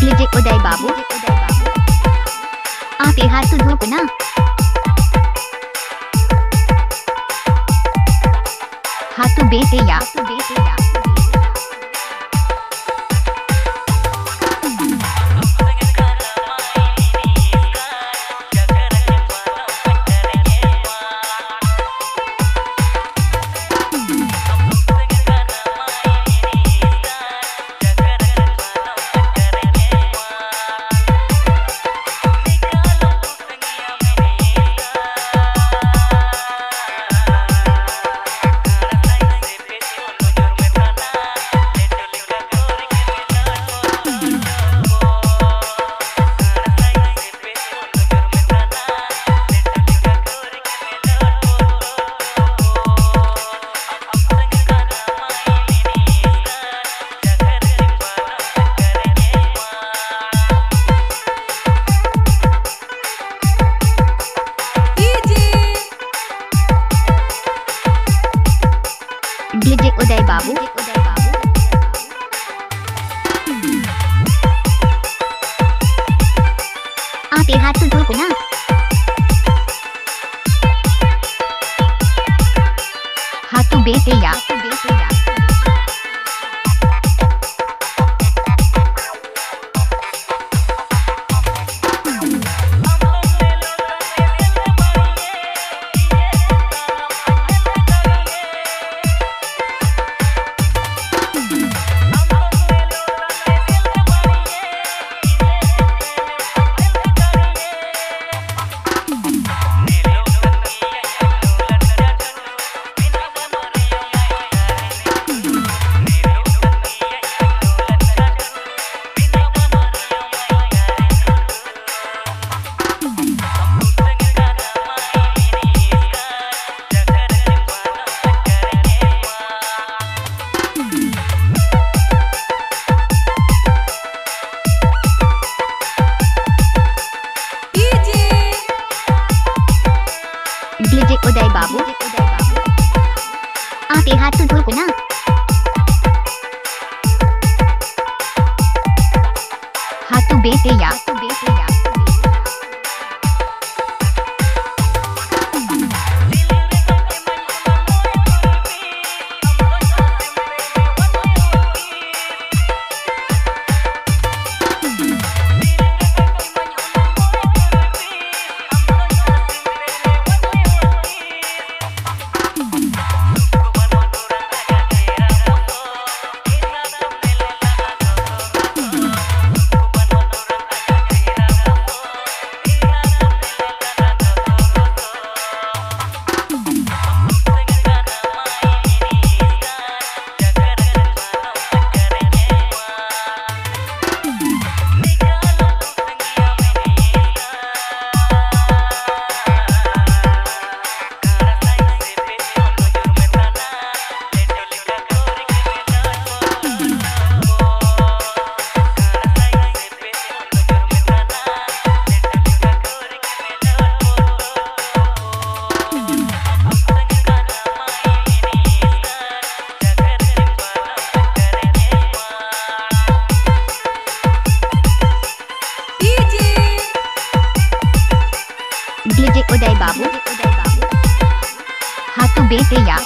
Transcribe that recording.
DJ उदय बाबू। आते हाथ धोप ना। हाथ तो बेटे या। तो उदय बाबू आप यहाँ हाथ धूप ना हाथ तो बेटे या आते हाथ धूप ना हाथ बेटे बेटे या उदय बाबू हाँ तू बेटे या।